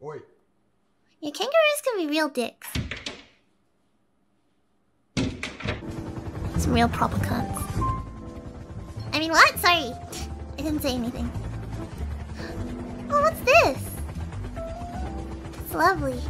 Oi. Yeah, kangaroos can be real dicks. Some real proper cunts. I mean, what? Sorry. I didn't say anything. Oh, what's this? It's lovely.